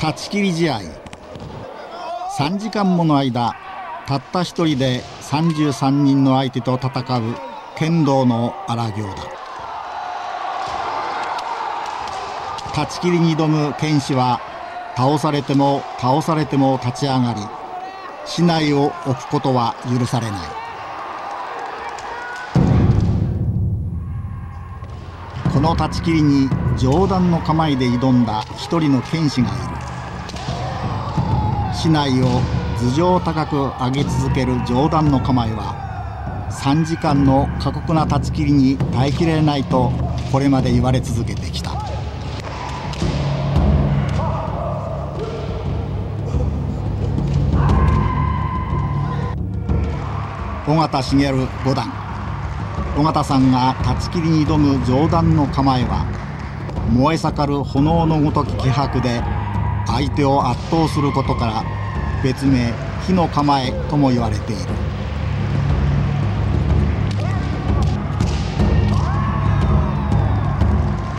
断ち切り試合。3時間もの間たった一人で33人の相手と戦う剣道の荒行だ。断ち切りに挑む剣士は倒されても倒されても立ち上がり市内を置くことは許されない。この断ち切りに上段の構えで挑んだ一人の剣士がいる。市内を頭上高く上げ続ける上段の構えは3時間の過酷な断ち切りに耐えきれないとこれまで言われ続けてきた。尾形茂五段。尾形さんが断ち切りに挑む上段の構えは燃え盛る炎のごとき気迫で相手を圧倒することから別名火の構えとも言われている。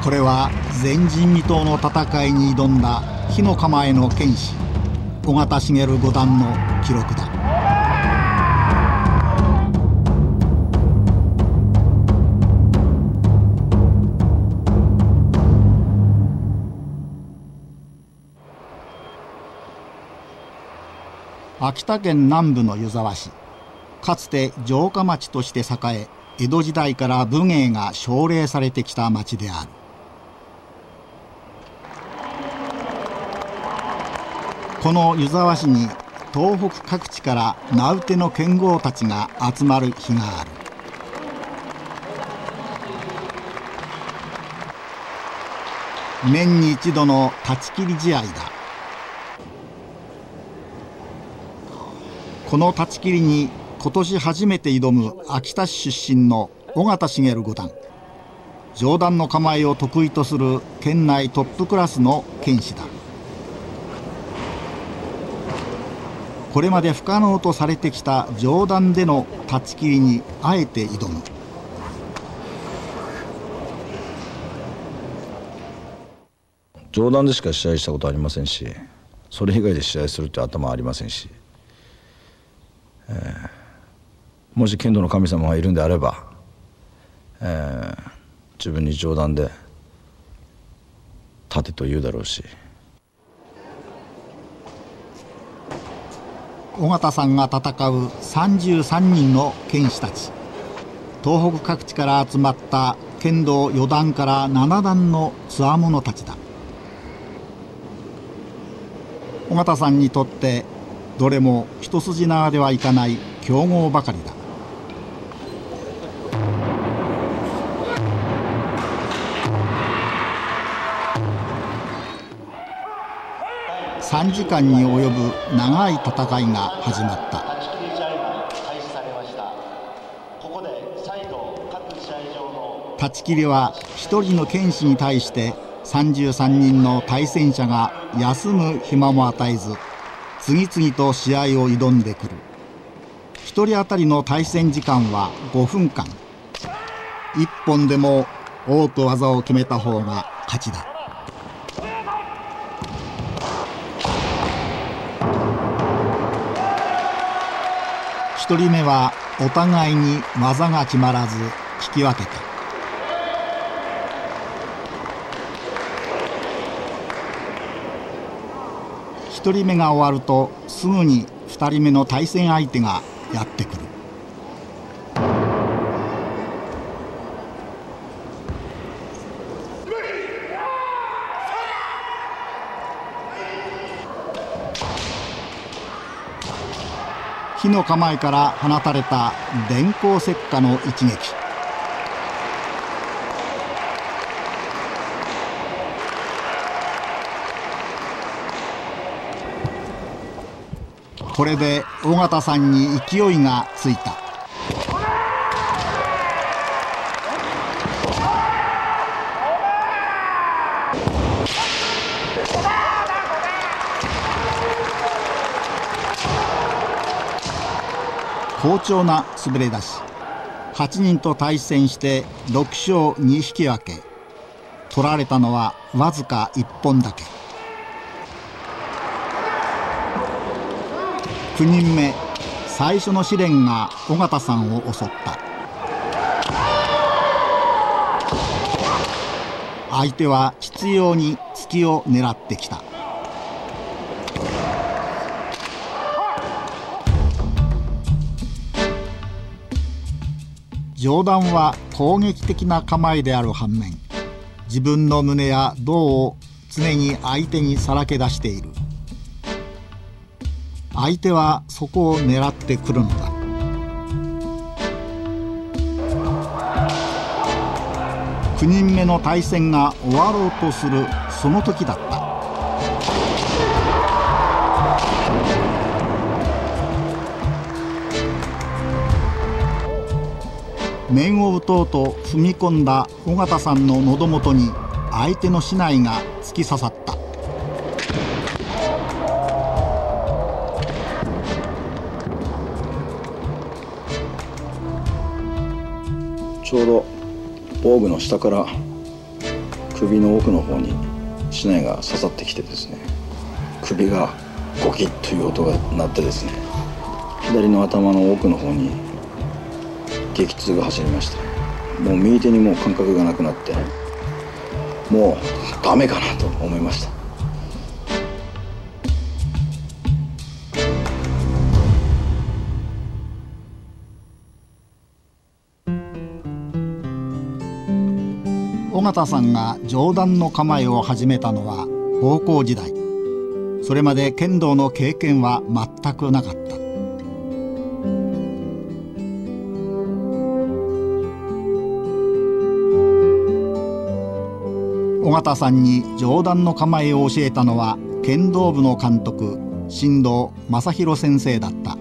これは前人未到の戦いに挑んだ火の構えの剣士尾形茂五段の記録だ。秋田県南部の湯沢市。かつて城下町として栄え江戸時代から武芸が奨励されてきた町である。この湯沢市に東北各地から名うての剣豪たちが集まる日がある。年に一度の立ち切り試合だ。この断ち切りに今年初めて挑む秋田市出身の尾形茂五段。上段の構えを得意とする県内トップクラスの剣士だ。これまで不可能とされてきた上段での断ち切りにあえて挑む。上段でしか試合したことありませんしそれ以外で試合するって頭ありませんし。えー、もし剣道の神様がいるんであれば、えー、自分に冗談で立てと言うだろうし。尾形さんが戦う33人の剣士たち。東北各地から集まった剣道4段から7段のつわものたちだ。尾形さんにとってどれも一筋縄ではいかない強豪ばかりだ。3時間に及ぶ長い戦いが始まった。断ち切りは一人の剣士に対して33人の対戦者が休む暇も与えず次々と試合を挑んでくる。1人当たりの対戦時間は5分間。1本でも多く技を決めた方が勝ちだ。1人目はお互いに技が決まらず引き分けた。1人目が終わるとすぐに2人目の対戦相手がやってくる。火の構えから放たれた電光石火の一撃。これで尾形さんに勢いがついた。好調な滑り出し。8人と対戦して6勝2引き分け。取られたのはわずか1本だけ。9人目。最初の試練が尾形さんを襲った。相手は執拗に突きを狙ってきた。上段は攻撃的な構えである反面自分の胸や胴を常に相手にさらけ出している。相手はそこを狙ってくるのだ。9人目の対戦が終わろうとするその時だった。面を打とうと踏み込んだ尾形さんの喉元に相手の竹刀が突き刺さった。ちょうど防具の下から首の奥の方に竹刀が刺さってきてですね。首がゴキッという音が鳴ってですね。左の頭の奥の方に激痛が走りましたもう右手にもう感覚がなくなってもうダメかなと思いました。尾形さんが上段の構えを始めたのは高校時代。それまで剣道の経験は全くなかった。尾形さんに上段の構えを教えたのは剣道部の監督新藤正弘先生だった。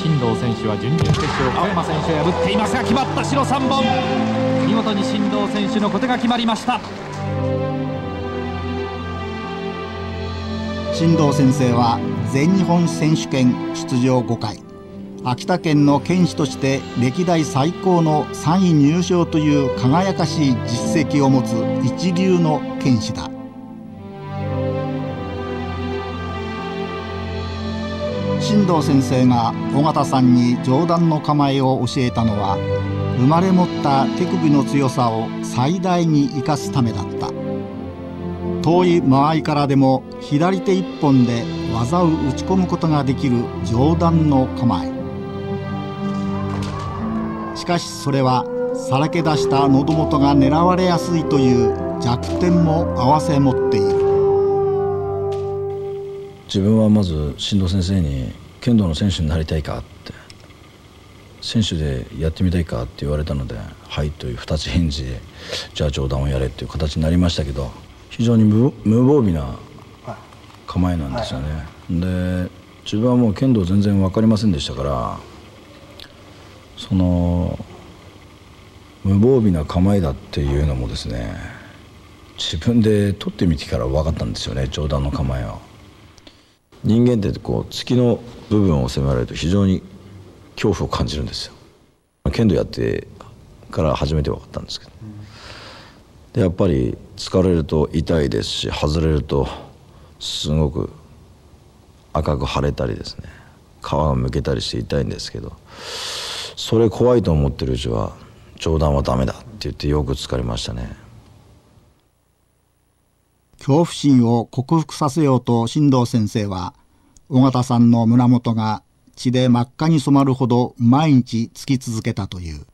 新藤選手は準々決勝青山選手を破っていますが決まった白3本。見事に新藤選手の小手が決まりました。新藤先生は全日本選手権出場5回。秋田県の県士として歴代最高の3位入賞という輝かしい実績を持つ一流の県士だ。新藤先生が尾形さんに上段の構えを教えたのは生まれ持った手首の強さを最大に生かすためだった。遠い間合いからでも左手一本で技を打ち込むことができる上段の構え。しかしそれはさらけ出した喉元が狙われやすいという弱点も併せ持っている。自分はまず新藤先生に「剣道の選手になりたいか?」って「選手でやってみたいか?」って言われたので「はい」という二つ返事でじゃあ上段をやれっていう形になりましたけど非常に無防備な構えなんですよね。で自分はもう剣道全然分かりませんでしたからその無防備な構えだっていうのもですね自分で取ってみてから分かったんですよね上段の構えを。人間ってこう月の部分を攻められると非常に恐怖を感じるんですよ。剣道やってから初めて分かったんですけど。でやっぱり疲れると痛いですし外れるとすごく赤く腫れたりですね皮がむけたりして痛いんですけどそれ怖いと思ってるうちは冗談はダメだって言ってよく疲れましたね恐怖心を克服させようと新藤先生は尾形さんの胸元が血で真っ赤に染まるほど毎日つき続けたという。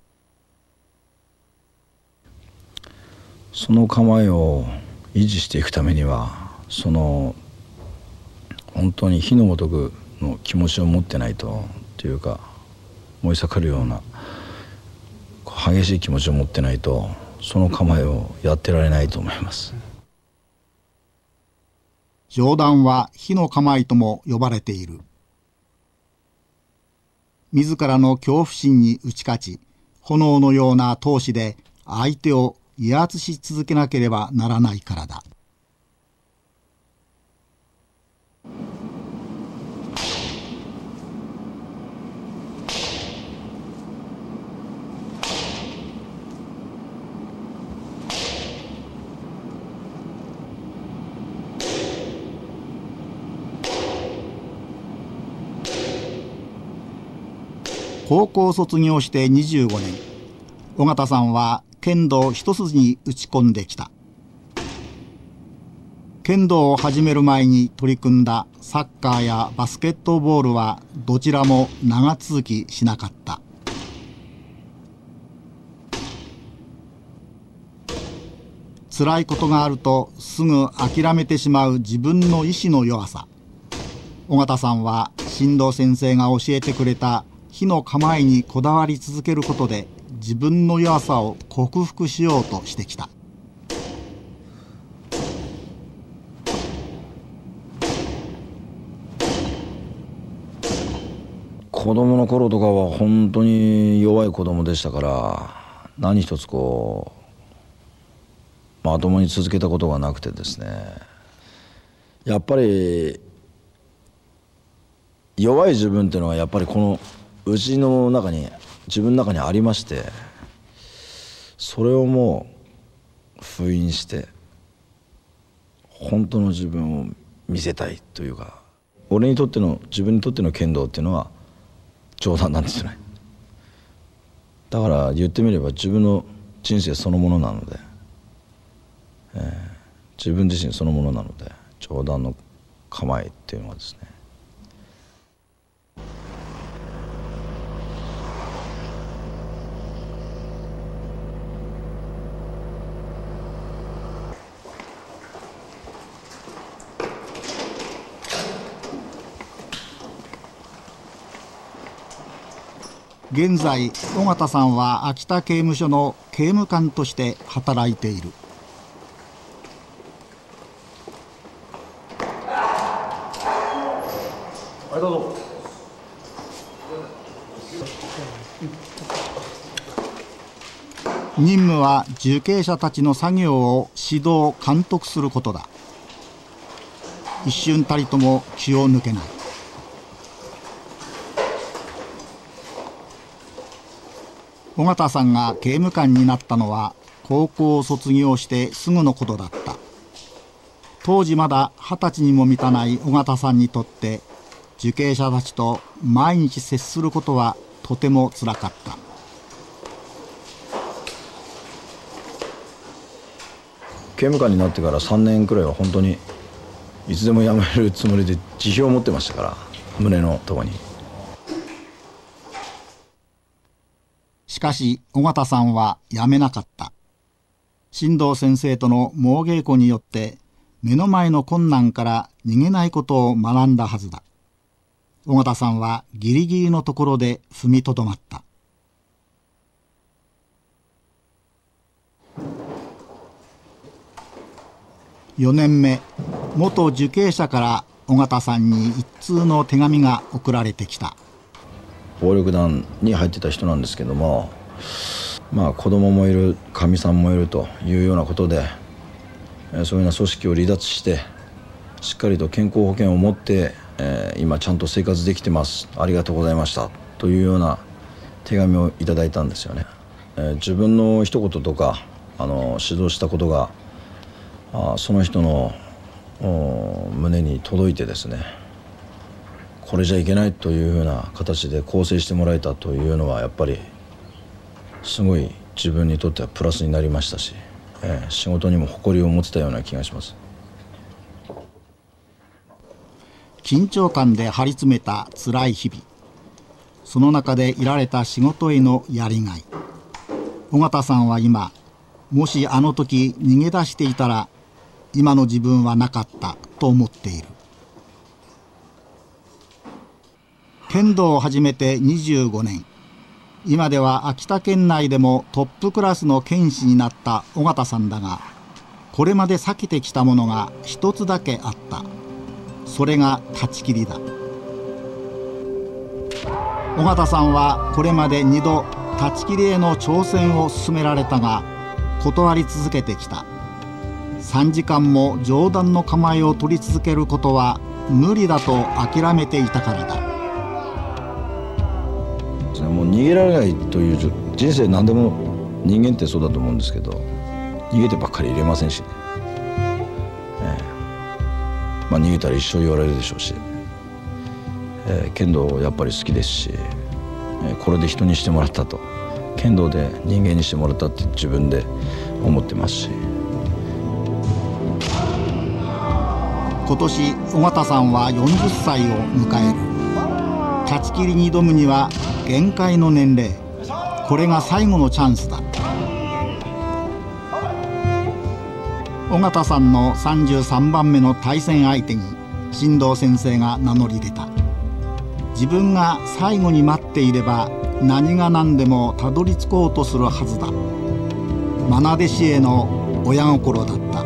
その構えを維持していくためにはその本当に火のごとくの気持ちを持ってないとというか燃え盛るような激しい気持ちを持ってないとその構えをやってられないと思います。上段は火の構えとも呼ばれている。自らの恐怖心に打ち勝ち炎のような闘志で相手を威圧し続けなければならないからだ。高校卒業して25年。尾形さんは剣道一筋に打ち込んできた。剣道を始める前に取り組んだサッカーやバスケットボールはどちらも長続きしなかった。辛いことがあるとすぐ諦めてしまう自分の意志の弱さ。尾形さんは新藤先生が教えてくれた火の構えにこだわり続けることで自分の弱さを克服しようとしてきた。子供の頃とかは本当に弱い子供でしたから何一つこうまともに続けたことがなくてですね。やっぱり弱い自分っていうのはやっぱりこのうちの中に自分の中にありましてそれをもう封印して本当の自分を見せたいというか俺にとっての自分にとっての剣道っていうのは冗談なんですよね。だから言ってみれば自分の人生そのものなので、えー、自分自身そのものなので冗談の構えっていうのはですね現在尾形さんは秋田刑務所の刑務官として働いている。はいどう。ぞ任務は受刑者たちの作業を指導監督することだ。一瞬たりとも気を抜けない尾形さんが刑務官になったのは高校を卒業してすぐのことだった当時まだ二十歳にも満たない尾形さんにとって受刑者たちと毎日接することはとてもつらかった刑務官になってから3年くらいは本当にいつでも辞めるつもりで辞表を持ってましたから胸のとこに。しかし尾形さんはやめなかった。新藤先生との猛稽古によって目の前の困難から逃げないことを学んだはずだ。尾形さんはギリギリのところで踏みとどまった。4年目元受刑者から尾形さんに一通の手紙が送られてきた。暴力団に入ってた人なんですけどもまあ子供もいるかみさんもいるというようなことでそういうような組織を離脱してしっかりと健康保険を持って、えー、今ちゃんと生活できてます。ありがとうございました。というような手紙をいただいたんですよね、えー、自分の一言とかあの指導したことがあその人の胸に届いてですねこれじゃいけないというふうな形で構成してもらえたというのはやっぱりすごい自分にとってはプラスになりましたし、えー、仕事にも誇りを持てたような気がします。緊張感で張り詰めた辛い日々。その中でいられた仕事へのやりがい。尾形さんは今もしあの時逃げ出していたら今の自分はなかったと思っている。剣道を始めて25年。今では秋田県内でもトップクラスの剣士になった尾形さんだがこれまで避けてきたものが一つだけあった。それが断ち切りだ。尾形さんはこれまで2度断ち切りへの挑戦を勧められたが断り続けてきた。3時間も冗談の構えを取り続けることは無理だと諦めていたからだ。もう逃げられないという人生何でも人間ってそうだと思うんですけど逃げてばっかり入れませんしね、えー、まあ逃げたら一生言われるでしょうし、えー、剣道やっぱり好きですし、えこれで人にしてもらったと。剣道で人間にしてもらったって自分で思ってますし。今年尾形さんは40歳を迎える。断ち切りに挑むには限界の年齢。これが最後のチャンスだ。尾形さんの33番目の対戦相手に新藤先生が名乗り出た。自分が最後に待っていれば何が何でもたどり着こうとするはずだ。愛弟子への親心だった。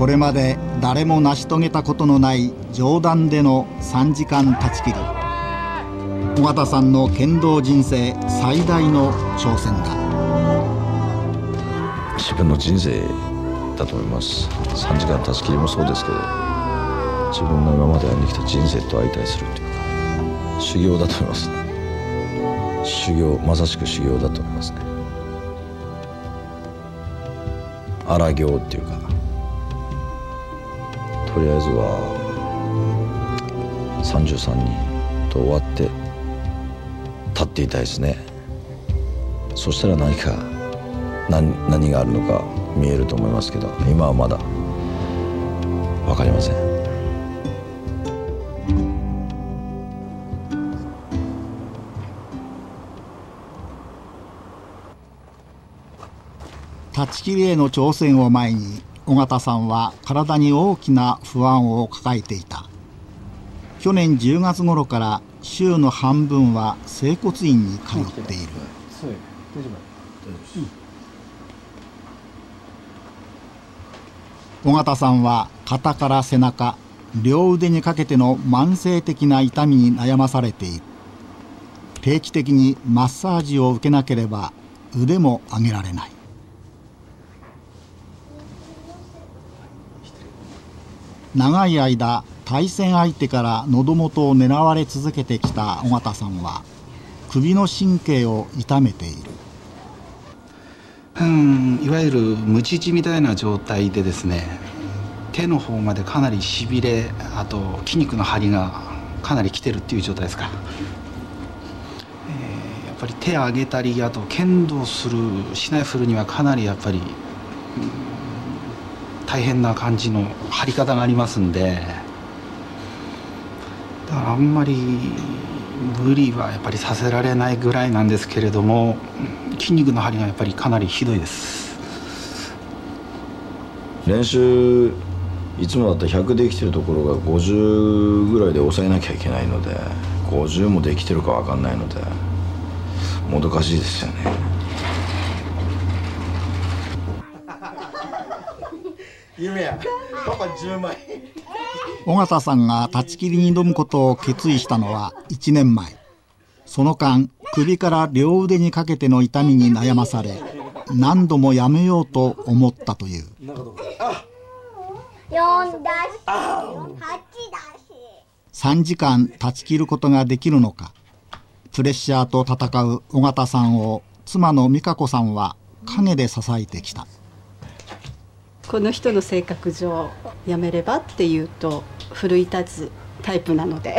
これまで誰も成し遂げたことのない上段での3時間断ち切り。尾形さんの剣道人生最大の挑戦だ。自分の人生だと思います。3時間断ち切りもそうですけど自分の今まで歩んできた人生と相対するというか修行だと思います。修行まさしく修行だと思いますね。荒行っていうかとりあえずは33人と終わって立っていたいですね。そしたら何か何何があるのか見えると思いますけど今はまだ分かりません。断ち切りへの挑戦を前に尾形さんは体に大きな不安を抱えていた。去年10月頃から週の半分は整骨院に通っている。尾形さんは肩から背中両腕にかけての慢性的な痛みに悩まされている。定期的にマッサージを受けなければ腕も上げられない。長い間対戦相手から喉元を狙われ続けてきた尾形さんは首の神経を痛めている。うんいわゆるムチ打ちみたいな状態でですね手の方までかなりしびれあと筋肉の張りがかなりきてるっていう状態ですか、えー、やっぱり手上げたりあと剣道するしない振るにはかなりやっぱり、うん、大変な感じの張り方がありますんでだからあんまり無理はやっぱりさせられないぐらいなんですけれども筋肉の張りがやっぱりかなりひどいです。練習いつもだったら100できてるところが50ぐらいで抑えなきゃいけないので50もできてるか分かんないのでもどかしいですよね。夢や。パパ10枚尾形さんが断ち切りに挑むことを決意したのは1年前。その間首から両腕にかけての痛みに悩まされ何度もやめようと思ったという。3時間断ち切ることができるのか。プレッシャーと戦う尾形さんを妻の美香子さんは陰で支えてきたこの人の性格上やめればっていうと奮い立つタイプなので。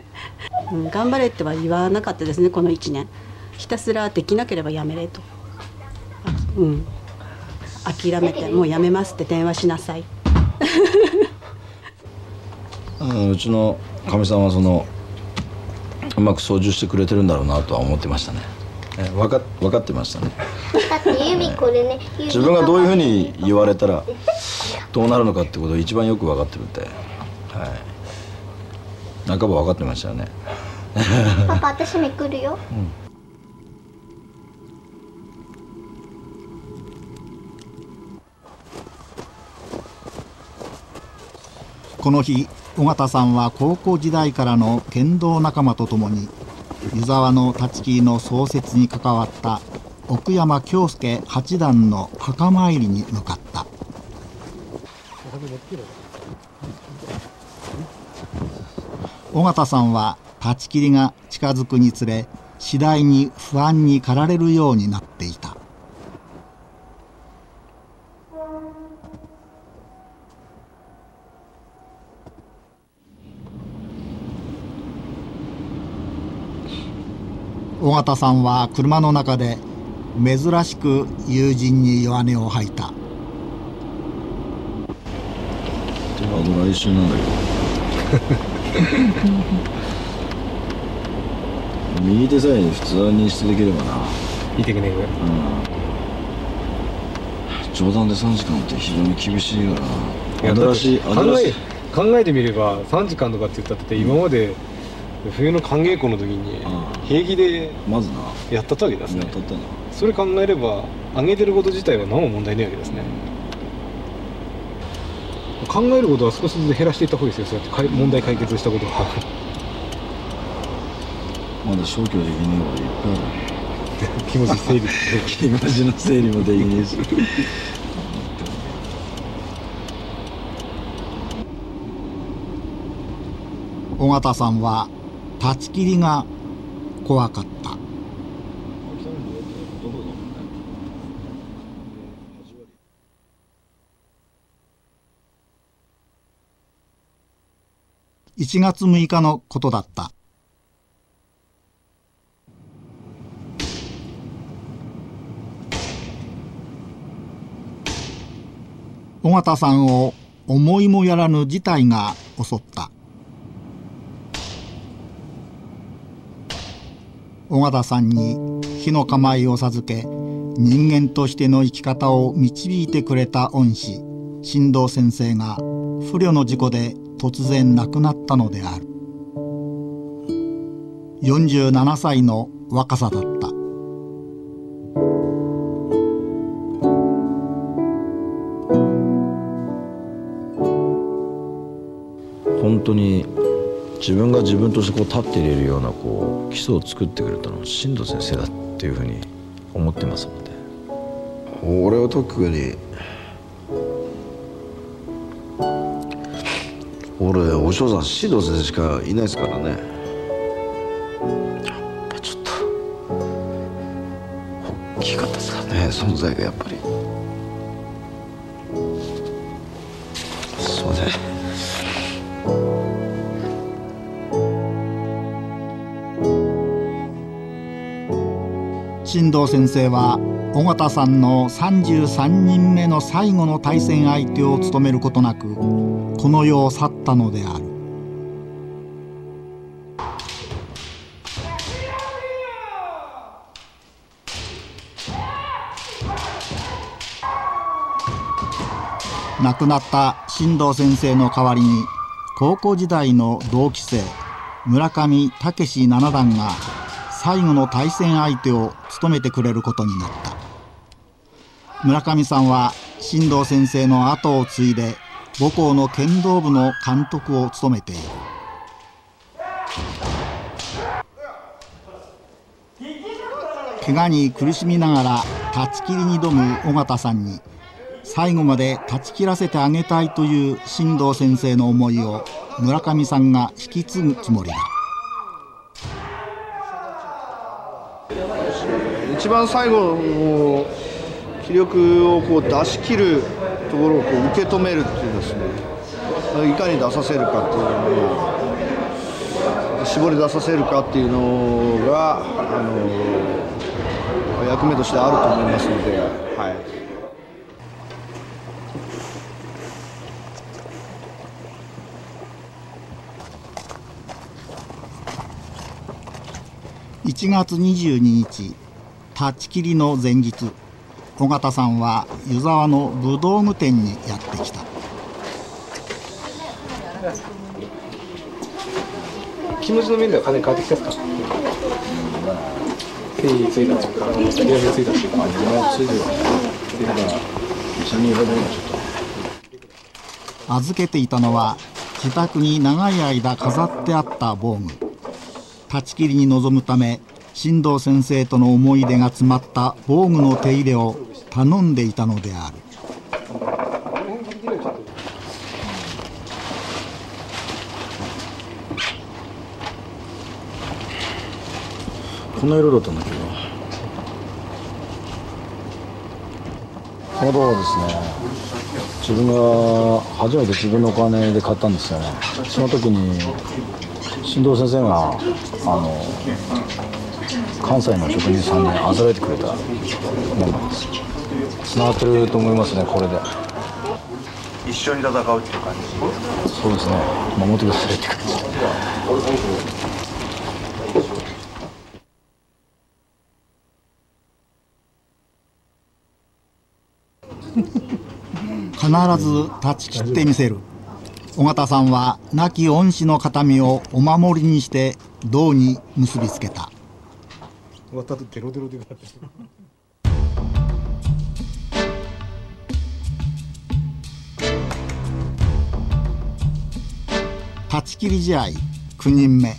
うん、頑張れっては言わなかったですねこの1年。ひたすらできなければやめれと。うん。諦めてもうやめますって電話しなさい。うちのかみさんはそのうまく操縦してくれてるんだろうなとは思ってましたね。分か分かってましたね。だってユミこれね自分がどういうふうに言われたらどうなるのかってことを一番よく分かってるんではい。半ば分かってましたよね。パパ私めくるよ、うん、この日尾形さんは高校時代からの剣道仲間とともに湯沢の立ち切りの創設に関わった奥山京介八段の墓参りに向かった。尾形さんは立ち切りが近づくにつれ次第に不安に駆られるようになっていた。尾形さんは車の中で珍しく友人に弱音を吐いた。手はドラ一緒なんだけど。右手さえ普通にしてできればな。いいテクニックうん。冗談で3時間って非常に厳しいから。いや新しい考新しい。え考えてみれば3時間とかって言ったって今まで冬の寒稽古の時にうん。平気でまずな。やったわけですね。やっとったな。それ考えれば上げてること自体は何も問題ないわけですね。考えることは少しずつ減らしていった方がいいですよ。そうやってかい問題解決したことは。まだ消去できねえこといっぱいある。気持ち整理。気持ちの整理もできねえし。尾形さんは立ち切りが怖かった。1月6日のことだった。尾形さんを思いもやらぬ事態が襲った。尾形さんに火の構えを授け人間としての生き方を導いてくれた恩師新藤先生が不慮の事故で突然亡くなったのである。47歳の若さだった。自分が自分としてこう立っていれるようなこう基礎を作ってくれたのは新藤先生だっていうふうに思ってますので。俺は特に俺お嬢さん新藤先生しかいないですからね。やっぱちょっと大きかったですからね存在がやっぱり新藤先生は尾形さんの33人目の最後の対戦相手を務めることなくこの世を去ったのである。亡くなった新藤先生の代わりに高校時代の同期生村上武七段が最後の対戦相手を務めてくれることになった。村上さんは新藤先生の後を継いで母校の剣道部の監督を務めている。怪我に苦しみながら立ち切りに挑む尾形さんに最後まで断ち切らせてあげたいという新藤先生の思いを村上さんが引き継ぐつもりだ。一番最後の気力をこう出し切るところをこう受け止めるっていうですね。いかに出させるかっていうのを絞り出させるかっていうのがあの役目としてあると思いますので、はい、1月22日。立ち切りの前日尾形さんは湯沢の武道具店にやってきた。気持ちの面ではかなり変わってきたですか？ついたか諦めついたついてるだか預けていたのは自宅に長い間飾ってあった防具。立ち切りに臨むため新藤先生との思い出が詰まった防具の手入れを頼んでいたのである。この色だったんだけど。この道はですね自分が初めて自分のお金で買ったんですよね。その時に新藤先生があの関西の職人さんにあざらえてくれたものなんです。つながってると思いますねこれで。一緒に戦うっていう感じそうですね。守ってくださいって感じ。必ず断ち切ってみせる。尾形さんは亡き恩師の形見をお守りにして銅に結びつけた終わった後デロデロでなって断ち切り試合9人目。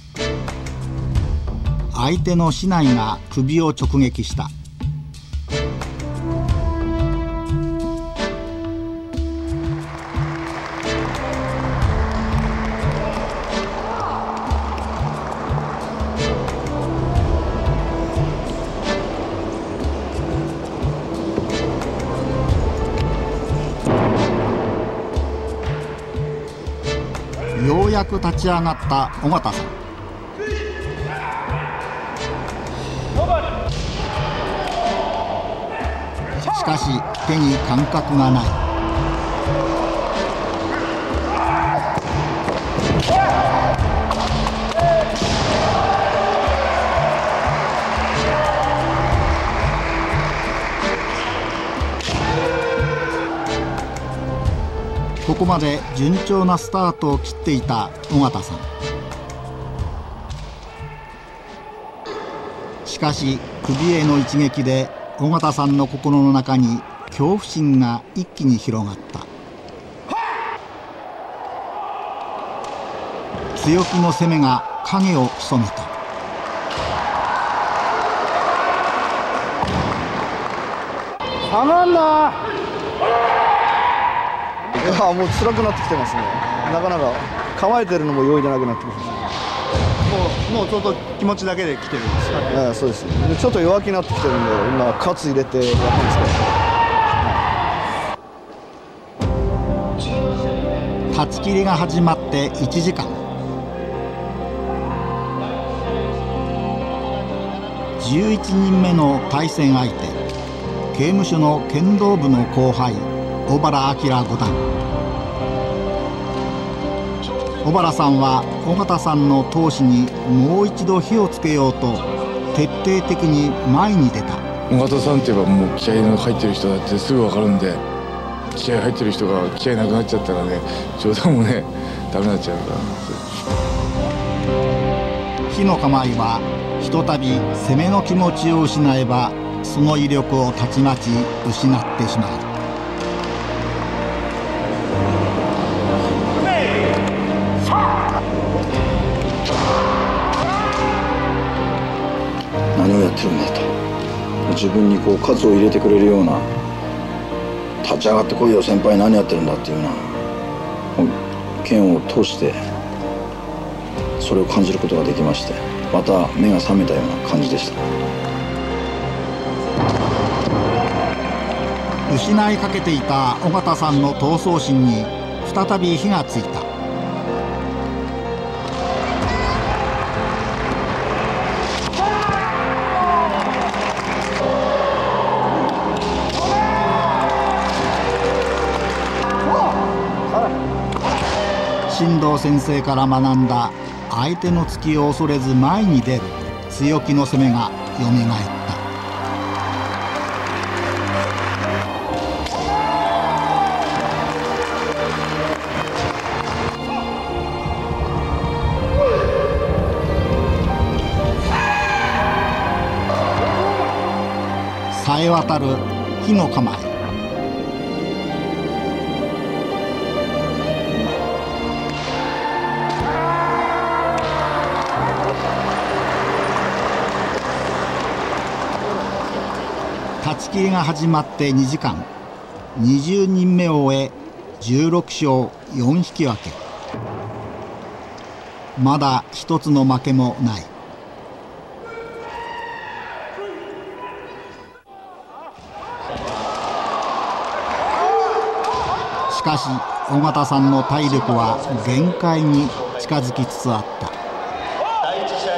相手の市内が首を直撃した。く立ち上がった尾形さん。しかし手に感覚がない。ここまで順調なスタートを切っていた尾形さん。しかし首への一撃で尾形さんの心の中に恐怖心が一気に広がった。強気の攻めが影を潜めた。下がんな。やもう辛くなってきてますね。なかなか構えてるのも容易じゃなくなってきます。もうもうちょっと気持ちだけで来てるんですか、ええ、そうです。でちょっと弱気になってきてるんで今カツ入れてやってるんですけど。断ち切りが始まって1時間。11人目の対戦相手刑務所の剣道部の後輩小原明五段。小原さんは尾形さんの闘志にもう一度火をつけようと徹底的に前に出た。尾形さんって言えばもう気合の入ってる人だってすぐ分かるんで気合入ってる人が気合なくなっちゃったらね冗談もねダメになっちゃうから。火の構えはひとたび攻めの気持ちを失えばその威力をたちまち失ってしまうるんだと。自分にこう喝を入れてくれるような立ち上がってこいよ先輩何やってるんだっていうような剣を通してそれを感じることができましてまた目が覚めたような感じでした。失いかけていた尾形さんの闘争心に再び火がついた。進藤先生から学んだ相手の突きを恐れず前に出る強気の攻めがよみがえった。さえ渡る火の構え。切りが始まって2時間。20人目を終え16勝4引き分け。まだ一つの負けもない。しかし尾形さんの体力は限界に近づきつつあった第一試合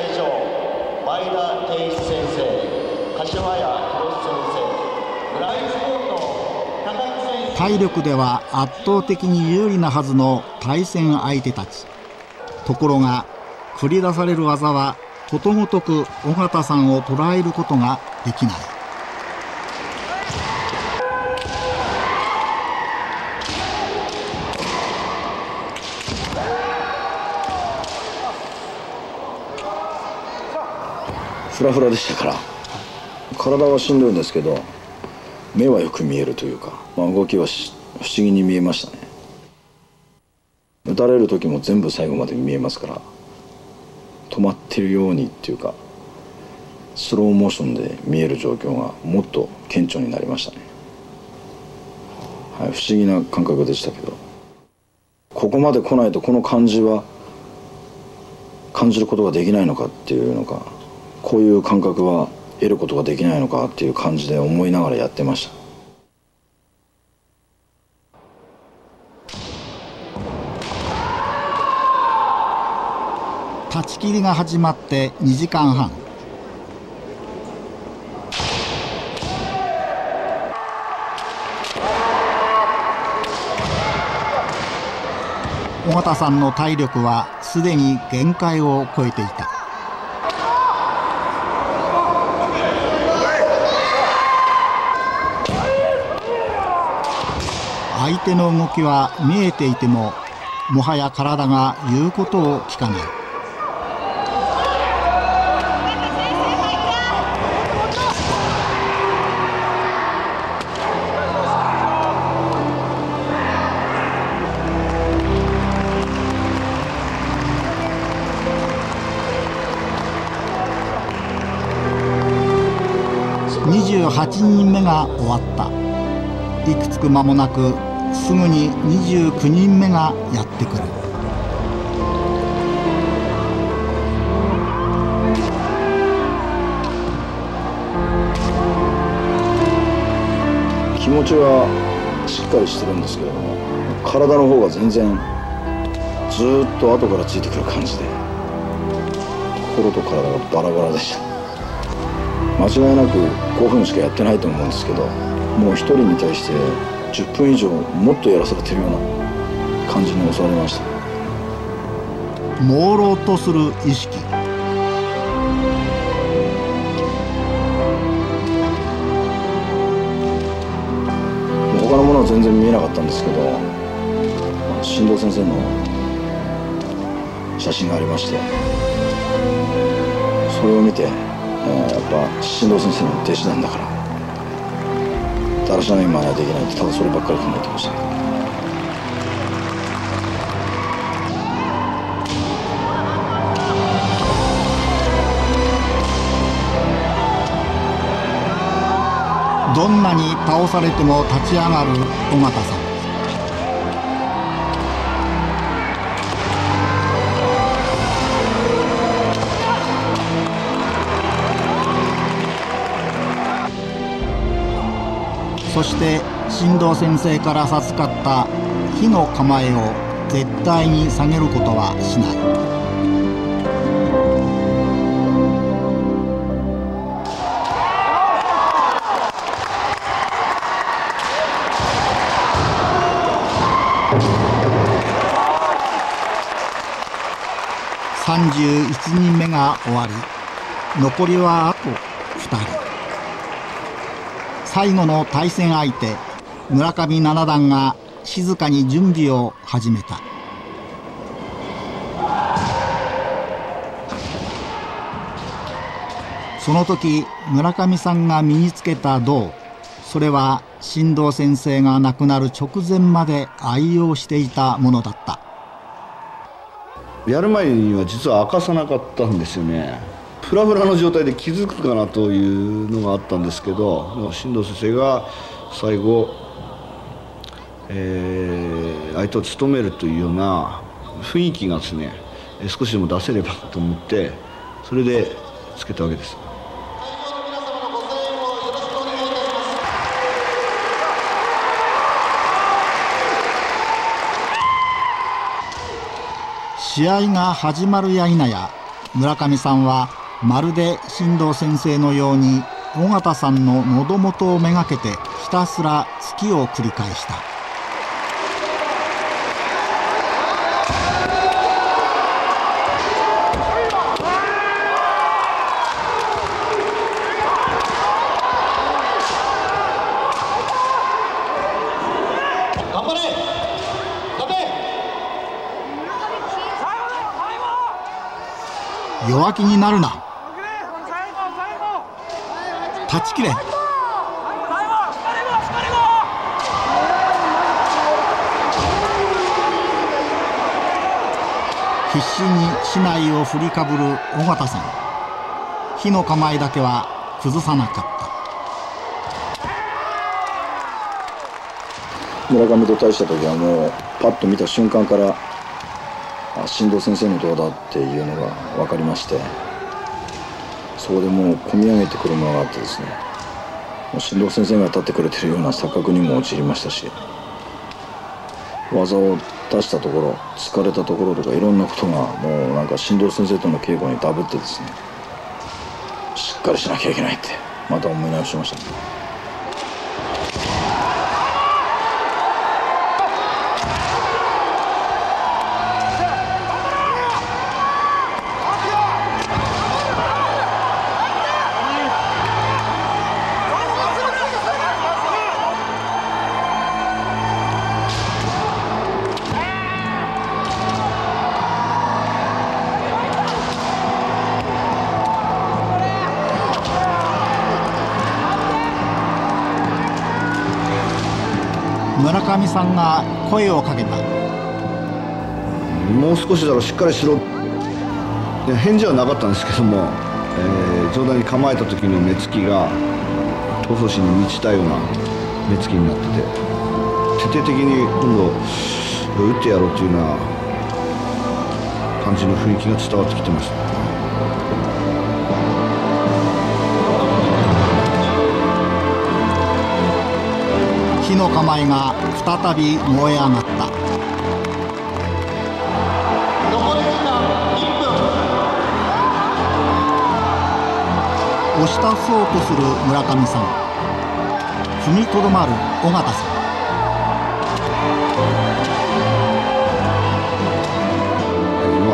場前田圭一先生体力では圧倒的に有利なはずの対戦相手たち。ところが繰り出される技はことごとく尾形さんを捉えることができない。フラフラでしたから体はしんどいんですけど目はよく見えるというか、まあ、動きは不思議に見えましたね。打たれる時も全部最後まで見えますから止まってるようにっていうかスローモーションで見える状況がもっと顕著になりましたね、はい、不思議な感覚でしたけど。ここまで来ないとこの感じは感じることができないのかっていうのかこういう感覚は得ることができないのかっていう感じで思いながらやってました。立ち切りが始まって2時間半。尾形さんの体力はすでに限界を超えていた。相手の動きは見えていてももはや体が言うことを聞かない。28人目が終わった。いくつく間もなくすぐに29人目がやってくる。気持ちはしっかりしてるんですけれども体の方が全然ずっと後からついてくる感じで心と体がバラバラでした。間違いなく5分しかやってないと思うんですけどもう1人に対して10分以上もっとやらされてるような感じに襲われました。朦朧とする意識。他のものは全然見えなかったんですけど新藤先生の写真がありましてそれを見て、えー、やっぱ新藤先生の弟子なんだからだらしない真似はできないってただそればっかり考えてましたどんなに倒されても立ち上がる尾形さんそして新藤先生から授かった火の構えを絶対に下げることはしない。31人目が終わり残りはあと2人。最後の対戦相手村上七段が静かに準備を始めた。その時村上さんが身につけた銅それは新藤先生が亡くなる直前まで愛用していたものだった。やる前には実は明かさなかったんですよね。フラフラの状態で気づくかなというのがあったんですけど進藤先生が最後、えー、相手を務めるというような雰囲気がですね少しでも出せればと思ってそれでつけたわけです。試合が始まるや否や村上さんはまるで進藤先生のように尾形さんの喉元をめがけてひたすら月を繰り返した。頑張れ！弱気になるな。断ち切れ。必死に市内を振りかぶる尾形さん。火の構えだけは崩さなかった。村上と対した時はもうパッと見た瞬間から新藤先生の動だっていうのが分かりまして。そこでもう込み上げてくるものがあってですね新藤先生が立ってくれてるような錯覚にも陥りましたし技を出したところ疲れたところとかいろんなことがもうなんか新藤先生との稽古にダブってですねしっかりしなきゃいけないってまた思い直しましたね。さんが声をかけたもう少しだろしっかりしろ返事はなかったんですけども、えー、上段に構えた時の目つきが闘争心に満ちたような目つきになってて徹底的に今度打ってやろうというような感じの雰囲気が伝わってきてました。火の構えが再び燃え上がった。押し出そうとする村上さん。踏みとどまる尾形さん。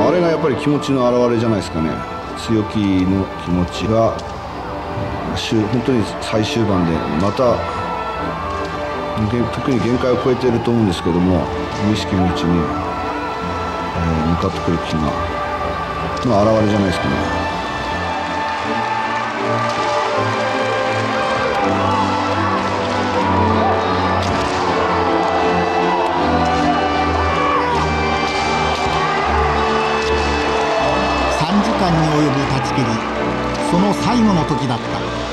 あれがやっぱり気持ちの表れじゃないですかね。強気の気持ちが本当に最終盤でまた特に限界を超えていると思うんですけども無意識のうちに、えー、向かってくる気がの表れじゃないですかね。3時間に及ぶ断ち切りその最後の時だった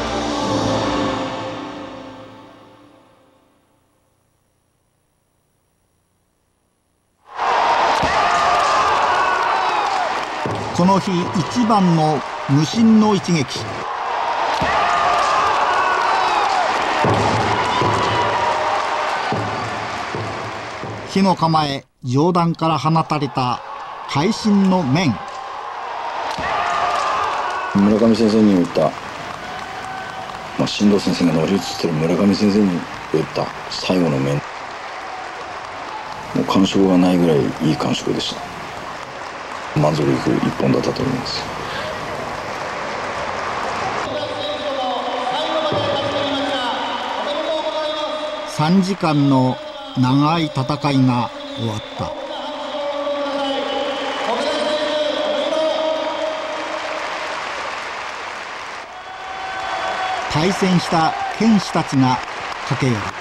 日一番の無心の一撃。火の構え上段から放たれた会心の面。村上先生に言った、まあ、新藤先生が乗り移ってる村上先生に言った最後の面。もう感触がないぐらいいい感触でした。満足いく一本だったと思います。3時間の長い戦いが終わった。対戦した剣士たちが駆け寄る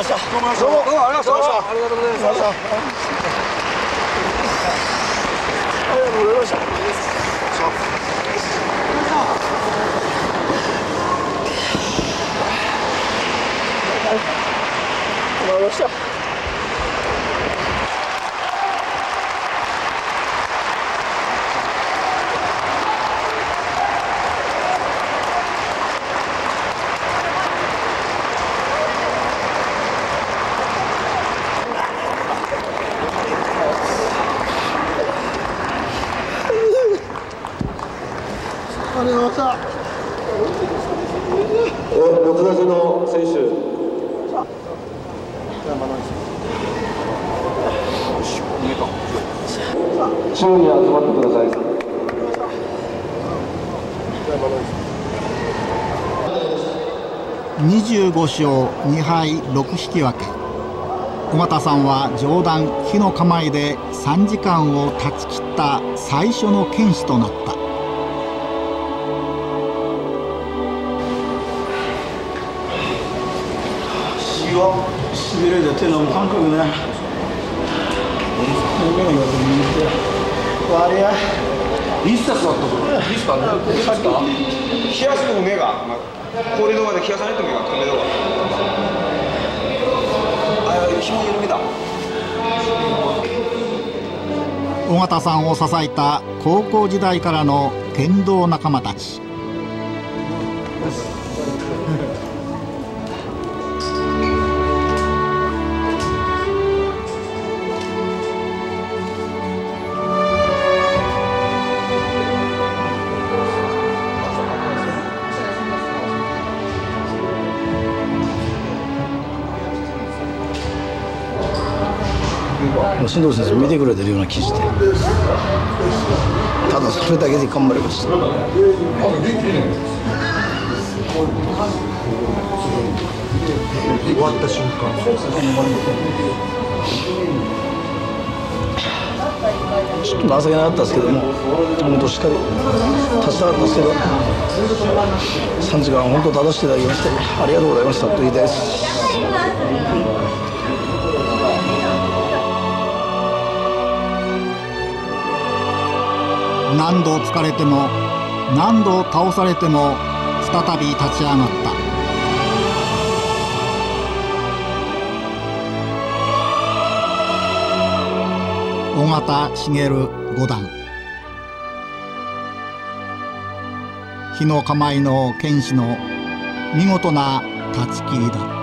ましたどうも。どうもありがとうございましたありがとうございましたありがとうございました25勝2敗6引き分け。尾形さんは上段火の構えで3時間を断ち切った最初の剣士となった。死はしびれで手の感覚ね。悪や。リスタスだったぞ。リスタリスタ冷やすの目が氷のまで冷やさないと目が止めどがあ紐緩めだ尾形さんを支えた高校時代からの剣道仲間たち。新藤先生見てくれてるような記事で。ただそれだけで頑張りました。終わった瞬間。ちょっと情けなかったですけども本当しっかり立ちたかったですけど3時間本当立たせていただきましてありがとうございましたと言いたいです。何度疲れても何度倒されても再び立ち上がった。尾形茂五段。火の構えの剣士の見事な断ち切りだった。